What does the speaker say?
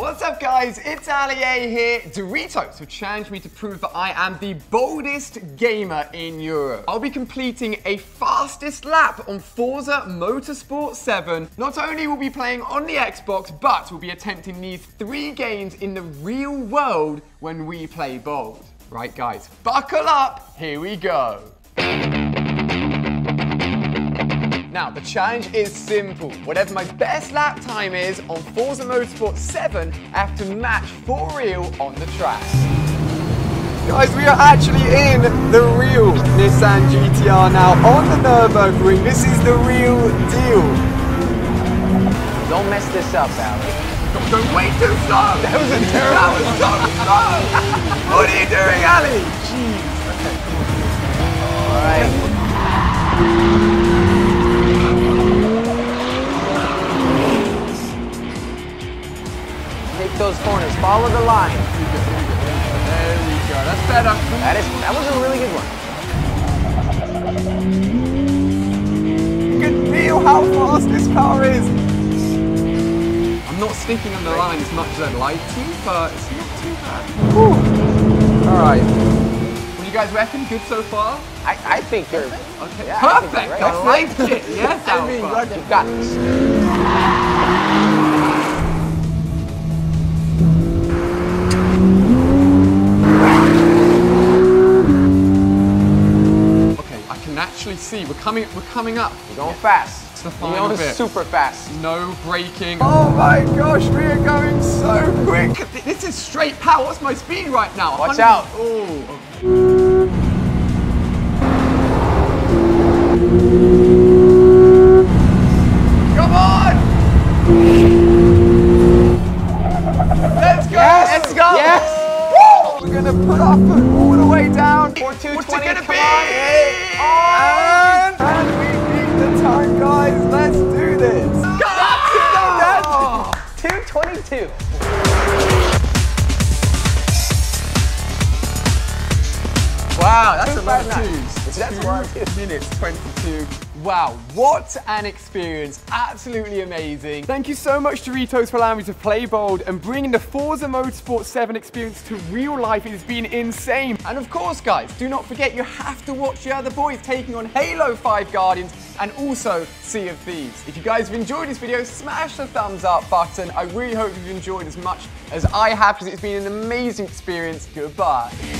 What's up guys, it's Ali A here. Doritos have challenged me to prove that I am the boldest gamer in Europe. I'll be completing a fastest lap on Forza Motorsport 7. Not only will be playing on the Xbox, but we'll be attempting these three games in the real world when we play bold. Right guys, buckle up, here we go. Now, the challenge is simple. Whatever my best lap time is on Forza Motorsport 7, I have to match for real on the track. Guys, we are actually in the real Nissan GTR now on the Nürburgring. This is the real deal. Don't mess this up, Ali. Don't, don't wait too slow. That was a terrible. That was so slow. what are you doing, Ali? Jeez. Those corners. Follow the line. There we go. That's better. That is. That was a really good one. You can feel how fast this car is. I'm not sticking on the line as much as I'd like to, but it's not too bad. Whew. All right. What do you guys reckon? Good so far? I, I think you're. Okay. Yeah, I think Perfect. you're I right. liked it. Yes, Alpha. You've got this. Actually see we're coming. We're coming up. We're going fast. It's the final going super fast. No braking. Oh my gosh, we are going so quick. This is straight power. What's my speed right now? Watch 100 out. Oh. Come We're gonna put our foot all the way down. What's 220, it gonna come be? on. And, and we beat the time, guys. Let's do this. Go! 222. Wow, that's a lot of twos. That's Two a lot of twos. minutes 22. Wow, what an experience. Absolutely amazing. Thank you so much, Doritos, for allowing me to play bold and bringing the Forza Motorsport 7 experience to real life. It has been insane. And of course, guys, do not forget you have to watch the other boys taking on Halo 5 Guardians and also Sea of Thieves. If you guys have enjoyed this video, smash the thumbs up button. I really hope you've enjoyed as much as I have because it's been an amazing experience. Goodbye.